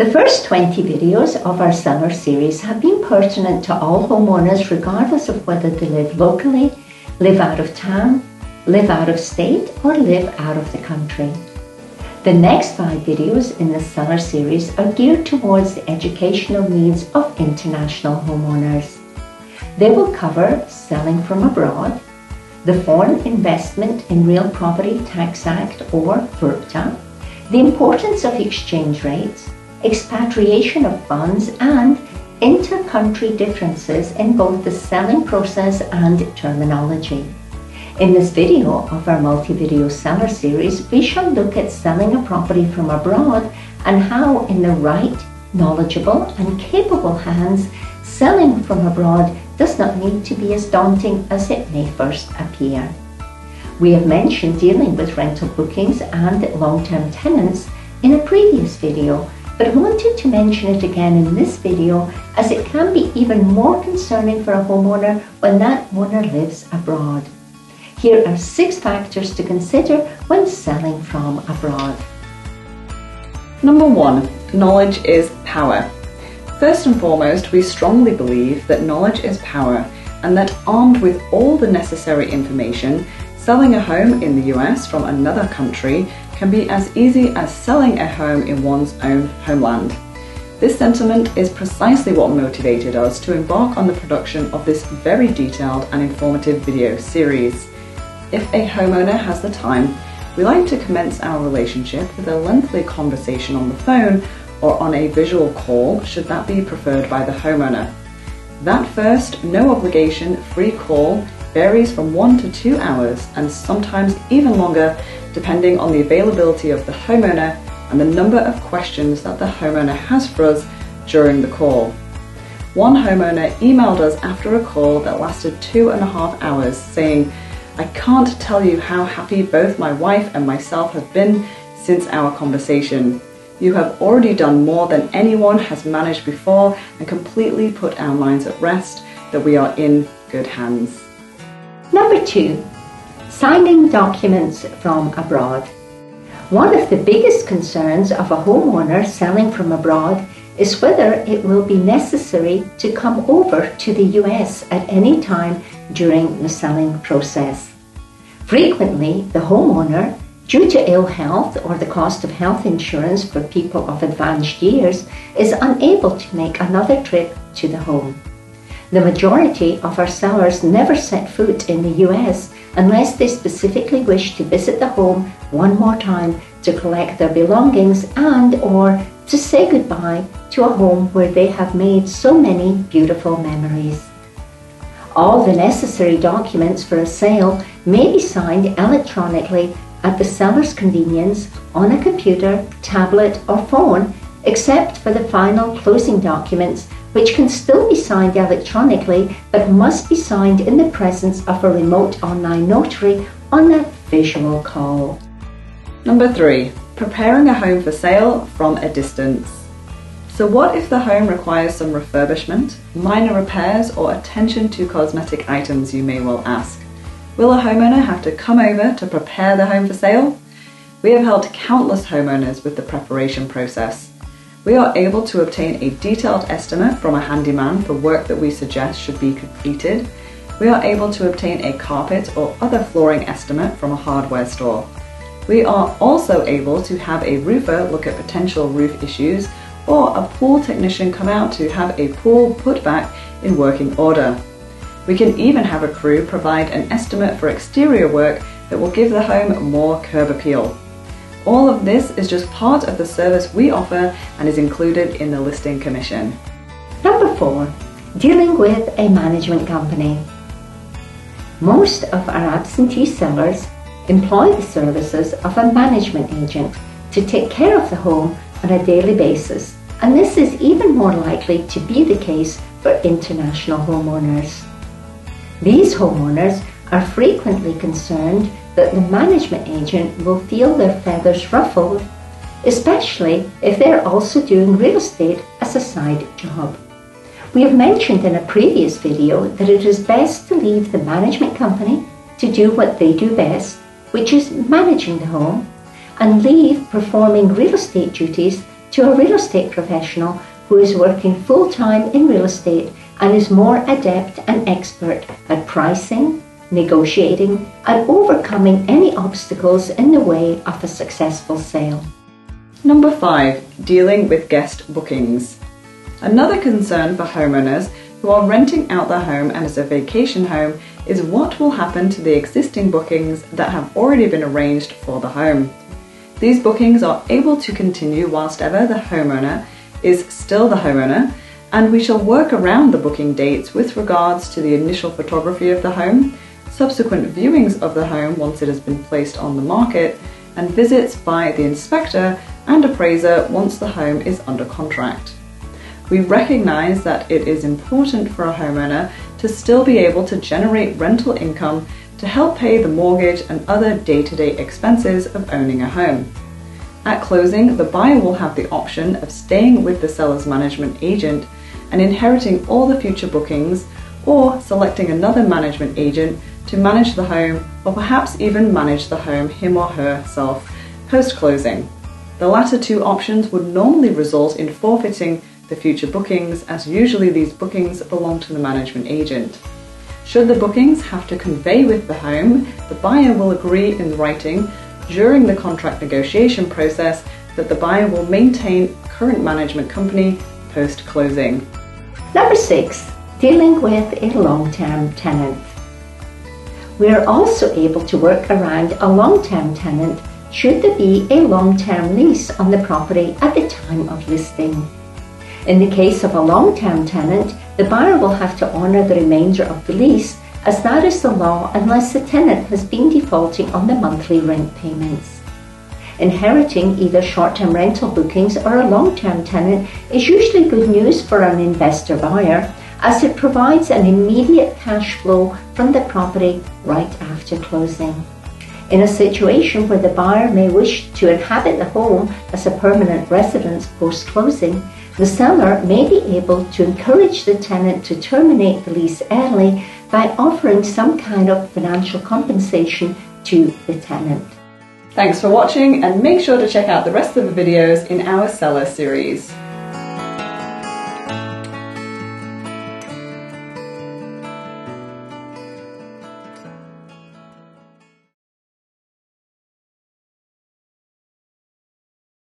The first 20 videos of our seller series have been pertinent to all homeowners regardless of whether they live locally, live out of town, live out of state or live out of the country. The next five videos in the seller series are geared towards the educational needs of international homeowners. They will cover selling from abroad, the Foreign Investment in Real Property Tax Act or FIRPTA, the importance of exchange rates, expatriation of funds and inter-country differences in both the selling process and terminology. In this video of our multi-video seller series, we shall look at selling a property from abroad and how in the right, knowledgeable and capable hands, selling from abroad does not need to be as daunting as it may first appear. We have mentioned dealing with rental bookings and long-term tenants in a previous video, but I wanted to mention it again in this video as it can be even more concerning for a homeowner when that owner lives abroad. Here are six factors to consider when selling from abroad. Number one, knowledge is power. First and foremost, we strongly believe that knowledge is power and that armed with all the necessary information, selling a home in the US from another country can be as easy as selling a home in one's own homeland. This sentiment is precisely what motivated us to embark on the production of this very detailed and informative video series. If a homeowner has the time, we like to commence our relationship with a lengthy conversation on the phone or on a visual call should that be preferred by the homeowner. That first, no obligation, free call varies from one to two hours and sometimes even longer depending on the availability of the homeowner and the number of questions that the homeowner has for us during the call. One homeowner emailed us after a call that lasted two and a half hours saying, I can't tell you how happy both my wife and myself have been since our conversation. You have already done more than anyone has managed before and completely put our minds at rest that we are in good hands. Number two, signing documents from abroad. One of the biggest concerns of a homeowner selling from abroad is whether it will be necessary to come over to the US at any time during the selling process. Frequently, the homeowner, due to ill health or the cost of health insurance for people of advanced years, is unable to make another trip to the home. The majority of our sellers never set foot in the US unless they specifically wish to visit the home one more time to collect their belongings and or to say goodbye to a home where they have made so many beautiful memories. All the necessary documents for a sale may be signed electronically at the seller's convenience on a computer, tablet or phone except for the final closing documents which can still be signed electronically but must be signed in the presence of a remote online notary on a visual call. Number three, preparing a home for sale from a distance. So, what if the home requires some refurbishment, minor repairs, or attention to cosmetic items, you may well ask? Will a homeowner have to come over to prepare the home for sale? We have helped countless homeowners with the preparation process we are able to obtain a detailed estimate from a handyman for work that we suggest should be completed. We are able to obtain a carpet or other flooring estimate from a hardware store. We are also able to have a roofer look at potential roof issues or a pool technician come out to have a pool put back in working order. We can even have a crew provide an estimate for exterior work that will give the home more curb appeal. All of this is just part of the service we offer and is included in the listing commission. Number four, dealing with a management company. Most of our absentee sellers employ the services of a management agent to take care of the home on a daily basis, and this is even more likely to be the case for international homeowners. These homeowners are frequently concerned that the management agent will feel their feathers ruffled, especially if they're also doing real estate as a side job. We have mentioned in a previous video that it is best to leave the management company to do what they do best, which is managing the home, and leave performing real estate duties to a real estate professional who is working full time in real estate and is more adept and expert at pricing, negotiating, and overcoming any obstacles in the way of a successful sale. Number five, dealing with guest bookings. Another concern for homeowners who are renting out their home and as a vacation home is what will happen to the existing bookings that have already been arranged for the home. These bookings are able to continue whilst ever the homeowner is still the homeowner, and we shall work around the booking dates with regards to the initial photography of the home, subsequent viewings of the home once it has been placed on the market, and visits by the inspector and appraiser once the home is under contract. We recognise that it is important for a homeowner to still be able to generate rental income to help pay the mortgage and other day to day expenses of owning a home. At closing, the buyer will have the option of staying with the seller's management agent and inheriting all the future bookings, or selecting another management agent to manage the home, or perhaps even manage the home him or herself post closing. The latter two options would normally result in forfeiting the future bookings, as usually these bookings belong to the management agent. Should the bookings have to convey with the home, the buyer will agree in writing during the contract negotiation process that the buyer will maintain current management company post closing. Number six, dealing with a long term tenant. We are also able to work around a long term tenant should there be a long term lease on the property at the time of listing. In the case of a long term tenant, the buyer will have to honour the remainder of the lease, as that is the law unless the tenant has been defaulting on the monthly rent payments. Inheriting either short term rental bookings or a long term tenant is usually good news for an investor buyer as it provides an immediate cash flow from the property right after closing. In a situation where the buyer may wish to inhabit the home as a permanent residence post closing, the seller may be able to encourage the tenant to terminate the lease early by offering some kind of financial compensation to the tenant. Thanks for watching and make sure to check out the rest of the videos in our seller series.